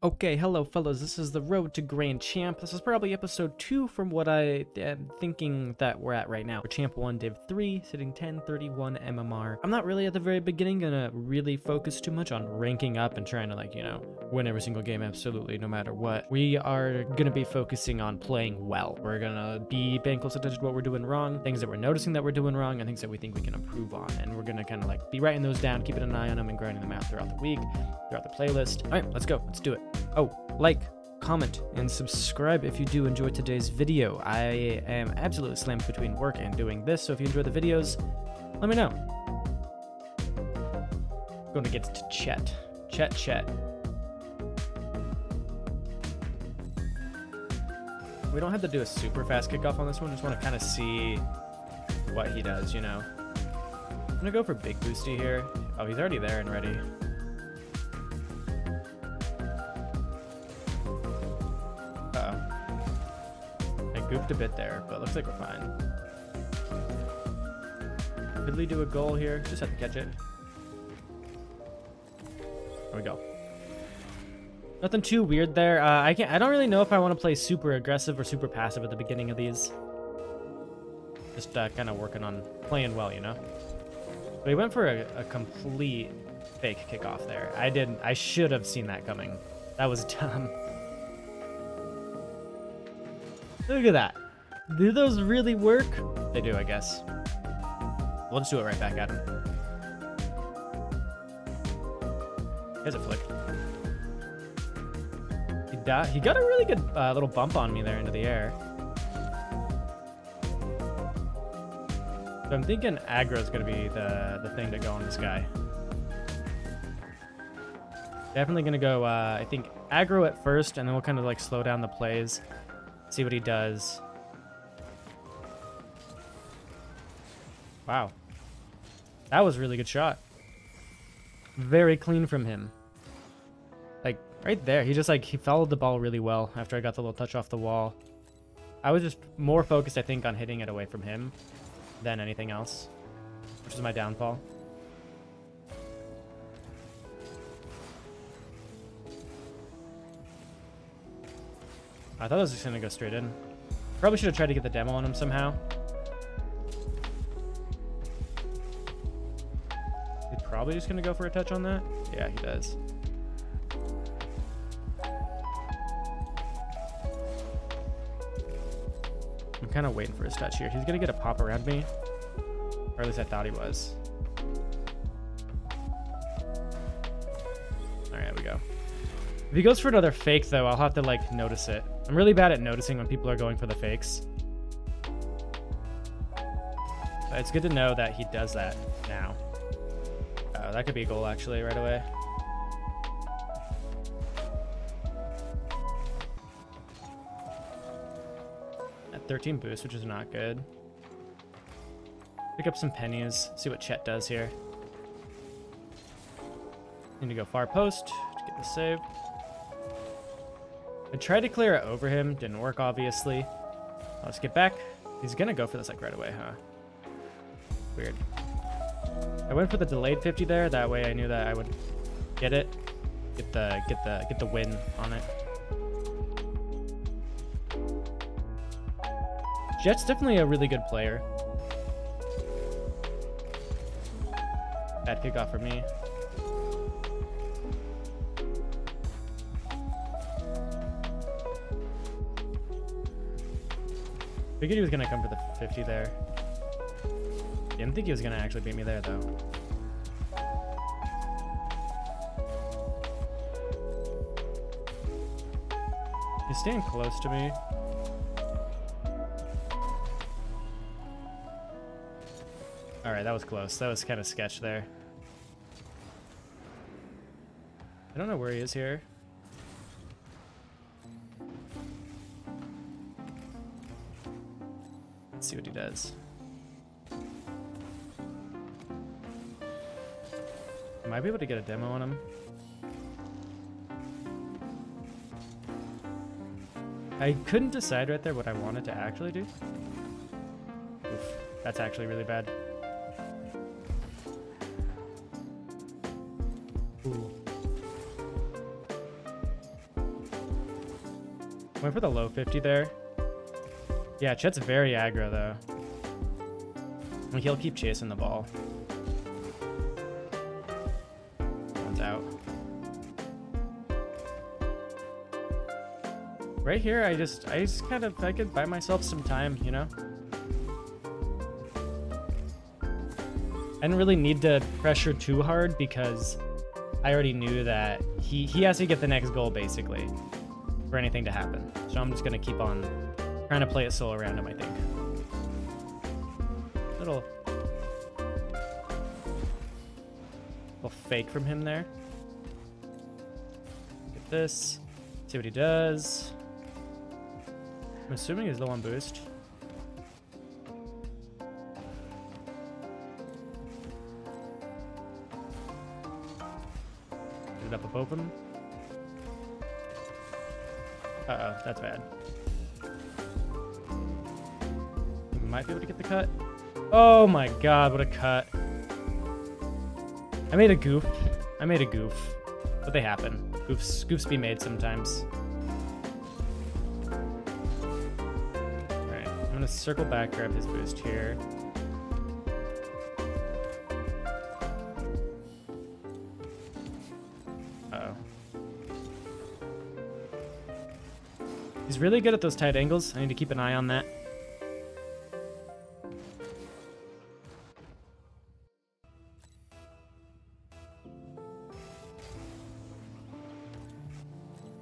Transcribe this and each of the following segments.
Okay, hello fellas, this is the Road to Grand Champ. This is probably episode 2 from what I am thinking that we're at right now. We're Champ 1 Div 3, sitting 1031 MMR. I'm not really at the very beginning gonna really focus too much on ranking up and trying to like, you know, win every single game absolutely no matter what. We are gonna be focusing on playing well. We're gonna be paying close attention to what we're doing wrong, things that we're noticing that we're doing wrong, and things that we think we can improve on. And we're gonna kind of like be writing those down, keeping an eye on them and grinding them out throughout the week, throughout the playlist. All right, let's go, let's do it. Oh, like, comment, and subscribe if you do enjoy today's video. I am absolutely slammed between work and doing this, so if you enjoy the videos, let me know. Going to get to Chet. Chet, Chet. We don't have to do a super fast kickoff on this one, just want to kind of see what he does, you know. I'm going to go for Big Boosty here. Oh, he's already there and ready. Goofed a bit there, but looks like we're fine. Could we do a goal here? Just have to catch it. There we go. Nothing too weird there. Uh, I can't. I don't really know if I want to play super aggressive or super passive at the beginning of these. Just uh, kind of working on playing well, you know. But he went for a, a complete fake kickoff there. I didn't. I should have seen that coming. That was dumb. Look at that. Do those really work? They do, I guess. Just do it right back at him. Here's a flick. He, he got a really good uh, little bump on me there into the air. So I'm thinking aggro is going to be the, the thing to go on this guy. Definitely going to go, uh, I think, aggro at first, and then we'll kind of like slow down the plays. See what he does. Wow. That was really good shot. Very clean from him. Like, right there. He just, like, he followed the ball really well after I got the little touch off the wall. I was just more focused, I think, on hitting it away from him than anything else, which is my downfall. I thought I was just to go straight in. Probably should have tried to get the demo on him somehow. He's probably just to go for a touch on that. Yeah, he does. I'm kind of waiting for his touch here. He's to get a pop around me. Or at least I thought he was. Alright, we go. If he goes for another fake, though, I'll have to, like, notice it. I'm really bad at noticing when people are going for the fakes. But it's good to know that he does that now. Oh, that could be a goal, actually, right away. At 13 boost, which is not good. Pick up some pennies, see what Chet does here. Need to go far post to get the save. I tried to clear it over him. Didn't work, obviously. Let's get back. He's gonna go for this like right away, huh? Weird. I went for the delayed 50 there. That way I knew that I would get it. Get the get the get the win on it. Chet's definitely a really good player. Bad kickoff for me. Figured he was gonna come for the 50 there. Didn't think he was gonna actually beat me there though. He's staying close to me. Alright, that was close. That was kind of sketch there. I don't know where he is here. See what he does. Might be able to get a demo on him. I couldn't decide right there what I wanted to actually do. Oof, that's actually really bad. Ooh. Went for the low 50 there. Yeah, Chet's very aggro, though. Like, he'll keep chasing the ball. One's out. Right here, I just, I just kind of, I could buy myself some time, you know? I didn't really need to pressure too hard because I already knew that he, he has to get the next goal, basically, for anything to happen. So I'm just going to keep on trying to play it around him, I think. Little, little fake from him there. Get this. See what he does. I'm assuming he's low on boost. Get it up above him. Uh-oh, that's bad. Might be able to get the cut. Oh my god, what a cut. I made a goof. I made a goof. But they happen. Goofs, goofs be made sometimes. Alright, I'm gonna circle back, grab his boost here. Oh He's really good at those tight angles. I need to keep an eye on that.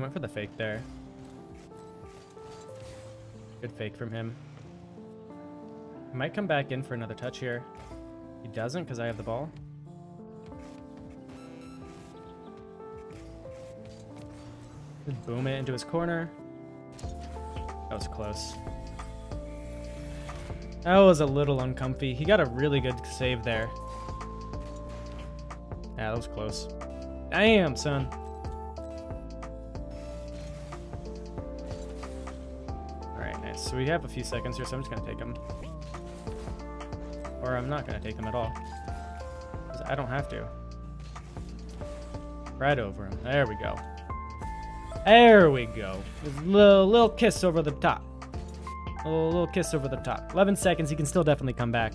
Went for the fake there. Good fake from him. Might come back in for another touch here. He doesn't because I have the ball. Boom it into his corner. That was close. That was a little uncomfy. He got a really good save there. Yeah, that was close. Damn, son. So we have a few seconds here, so I'm just going to take them. Or I'm not going to take them at all. Because I don't have to. Right over him. There we go. There we go. A little, little kiss over the top. A little, little kiss over the top. 11 seconds, he can still definitely come back.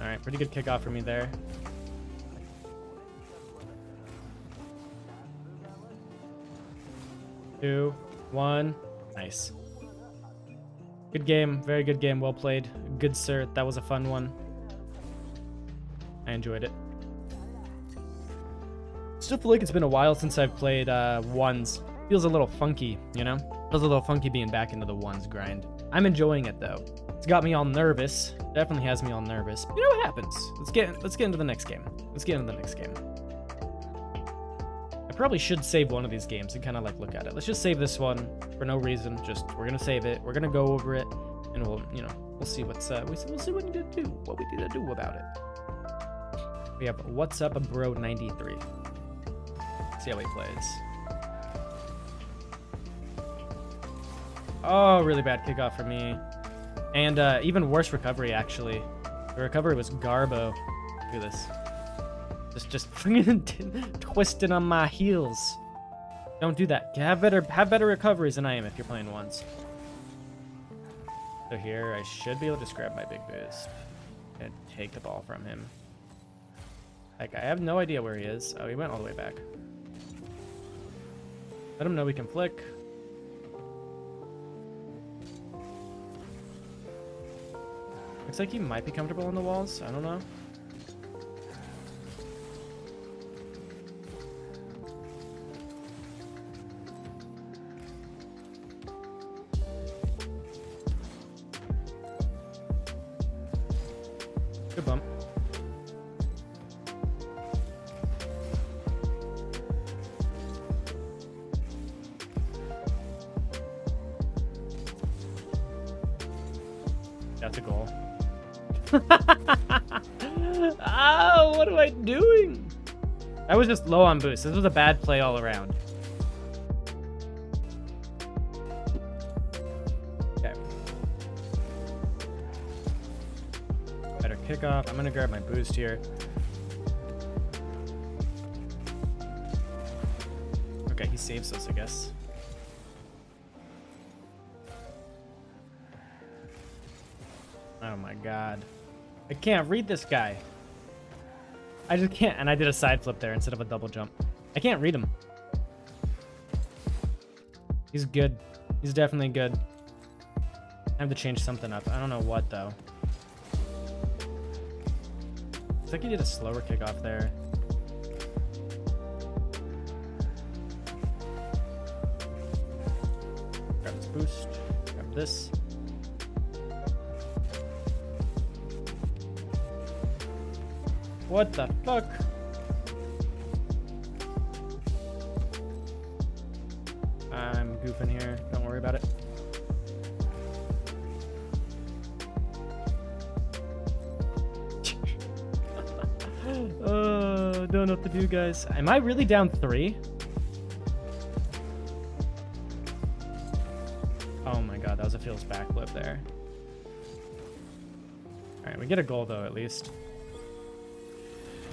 Alright, pretty good kickoff for me there. Two, one, nice. Good game, very good game, well played. Good sir, that was a fun one. I enjoyed it. Still feel like it's been a while since I've played uh, ones. Feels a little funky, you know? Feels a little funky being back into the ones grind. I'm enjoying it though. It's got me all nervous. Definitely has me all nervous. You know what happens? Let's get let's get into the next game. Let's get into the next game. Probably should save one of these games and kind of like look at it. Let's just save this one for no reason. Just we're gonna save it. We're gonna go over it, and we'll you know we'll see what's uh see, we'll see what we need to do. What we need to do about it. We have what's up, bro 93. See how he plays. Oh, really bad kickoff for me. And uh, even worse recovery, actually. The recovery was Garbo. Look at this. Just, just twisting on my heels. Don't do that. Have better, have better recoveries than I am if you're playing ones. So here, I should be able to grab my big boost and take the ball from him. Like, I have no idea where he is. Oh, he went all the way back. Let him know we can flick. Looks like he might be comfortable on the walls. I don't know. Good bump. That's a goal. oh, what am I doing? I was just low on boost. This was a bad play all around. Kickoff. I'm gonna grab my boost here. Okay, he saves us, I guess. Oh my god. I can't read this guy. I just can't. And I did a side flip there instead of a double jump. I can't read him. He's good. He's definitely good. I have to change something up. I don't know what, though. Like he did a slower kickoff there. Grab this boost. Grab this. What the fuck? I'm goofing here. Don't worry about it. Don't know what to do, guys. Am I really down three? Oh my god, that was a feels backflip there. Alright, we get a goal though, at least.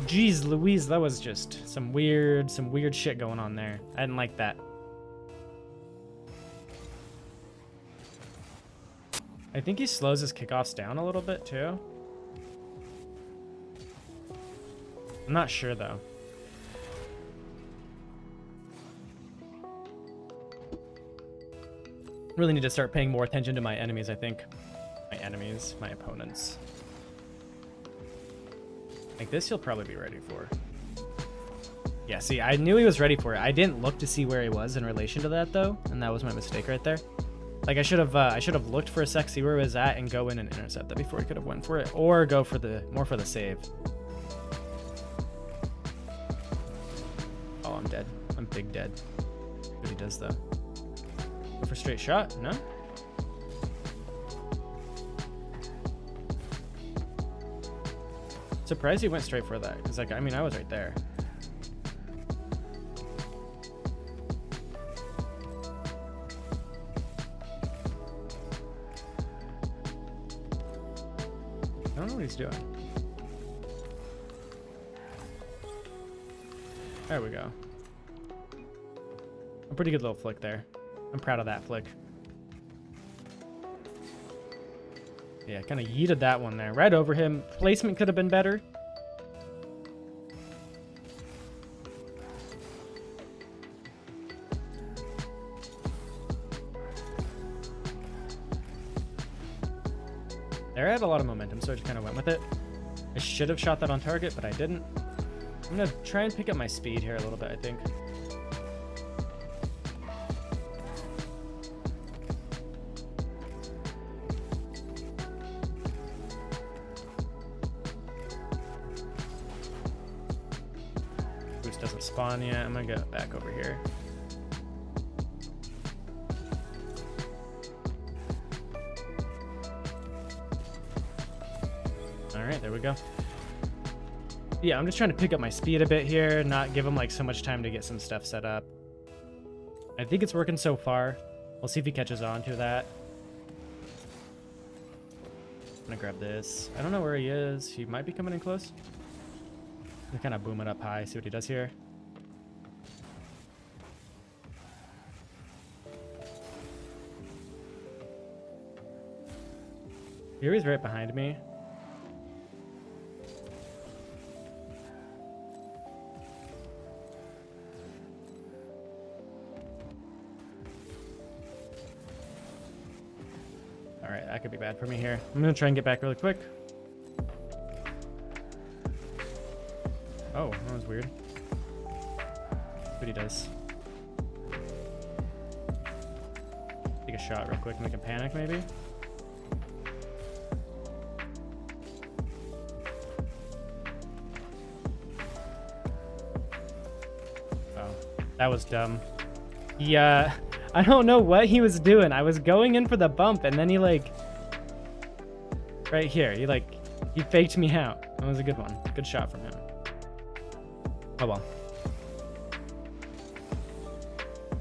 Jeez Louise, that was just some weird, some weird shit going on there. I didn't like that. I think he slows his kickoffs down a little bit too. I'm not sure though. Really need to start paying more attention to my enemies, I think. My enemies, my opponents. Like this he'll probably be ready for. Yeah, see, I knew he was ready for it. I didn't look to see where he was in relation to that though, and that was my mistake right there. Like I should have uh, I should have looked for a sec, see where he was at, and go in and intercept that before he could have went for it, or go for the more for the save. Big dead. He does though. For straight shot? No. Surprised he went straight for that, because like I mean I was right there. I don't know what he's doing. There we go. Pretty good little flick there. I'm proud of that flick. Yeah, kind of yeeted that one there. Right over him. Placement could have been better. There I had a lot of momentum, so I just kind of went with it. I should have shot that on target, but I didn't. I'm going to try and pick up my speed here a little bit, I think. Doesn't spawn yet. I'm to go back over here. All right, there we go. Yeah, I'm just trying to pick up my speed a bit here, not give him like so much time to get some stuff set up. I think it's working so far. We'll see if he catches on to that. I'm gonna grab this. I don't know where he is. He might be coming in close. Kind of boom it up high, see what he does here. Here he's right behind me. Alright, that could be bad for me here. I'm gonna try and get back really quick. Oh, that was weird. What he does. Take a shot real quick, make him panic maybe. Oh, that was dumb. Yeah. Uh, I don't know what he was doing. I was going in for the bump and then he like right here. He like he faked me out. That was a good one. Good shot from him. Oh well.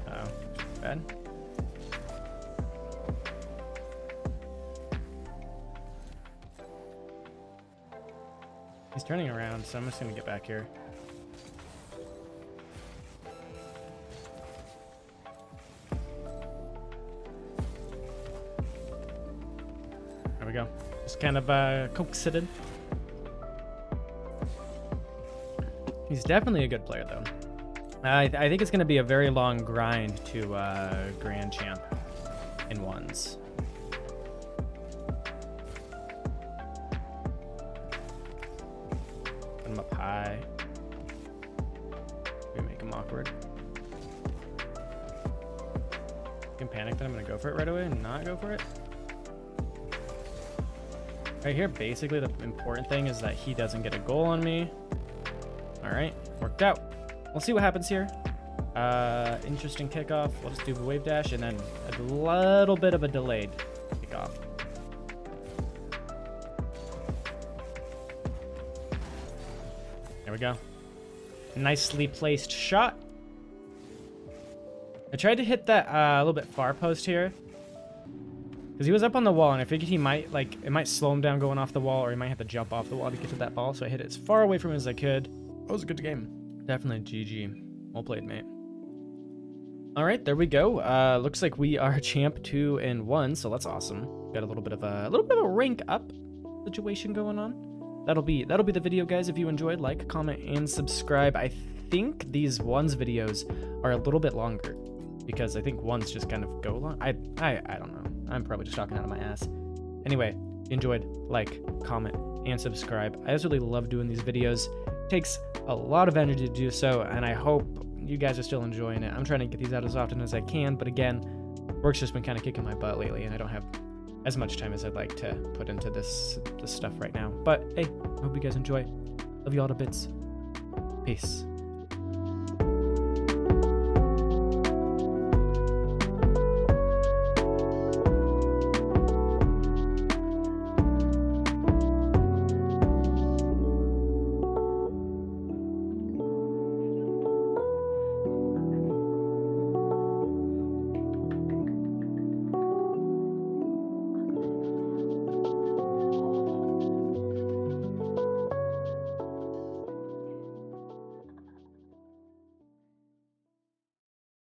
Oh. Bad. He's turning around, so I'm just gonna get back here. There we go. Just kind of uh, coax it in. He's definitely a good player, though. I, I think it's going to be a very long grind to uh, Grand Champ in ones. Put him up high. We make him awkward. Can panic that I'm going to go for it right away and not go for it. Right here, basically the important thing is that he doesn't get a goal on me. All right, worked out. We'll see what happens here. Uh, interesting kickoff. We'll just do the wave dash and then a little bit of a delayed kickoff. There we go. Nicely placed shot. I tried to hit that uh, a little bit far post here. Because he was up on the wall, and I figured he might, like, it might slow him down going off the wall, or he might have to jump off the wall to get to that ball, so I hit it as far away from him as I could. That was a good game. Definitely GG. Well played, mate. All right, there we go. Uh, looks like we are champ two and one, so that's awesome. Got a little bit of a, a little bit of a rank up situation going on. That'll be that'll be the video, guys. If you enjoyed, like, comment, and subscribe. I think these ones videos are a little bit longer because I think ones just kind of go long. I I I don't know. I'm probably just talking out of my ass. Anyway, enjoyed, like, comment, and subscribe. I just really love doing these videos. Takes a lot of energy to do so, and I hope you guys are still enjoying it. I'm trying to get these out as often as I can, but again, work's just been kind of kicking my butt lately, and I don't have as much time as I'd like to put into this this stuff right now. But hey, I hope you guys enjoy. Love you all to bits. Peace.